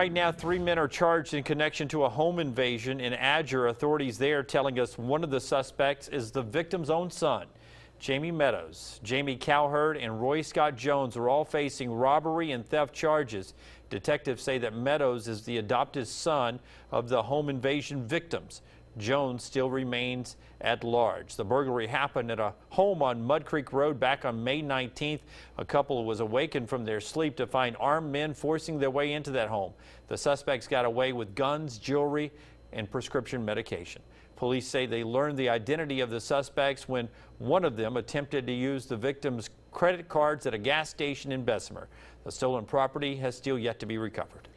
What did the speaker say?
Right now, three men are charged in connection to a home invasion in Adger. Authorities there telling us one of the suspects is the victim's own son. Jamie Meadows, Jamie Cowherd, and Roy Scott Jones are all facing robbery and theft charges. Detectives say that Meadows is the adopted son of the home invasion victims. Jones still remains at large. The burglary happened at a home on Mud Creek Road back on May 19th. A couple was awakened from their sleep to find armed men forcing their way into that home. The suspects got away with guns, jewelry, and prescription medication. Police say they learned the identity of the suspects when one of them attempted to use the victim's credit cards at a gas station in Bessemer. The stolen property has still yet to be recovered.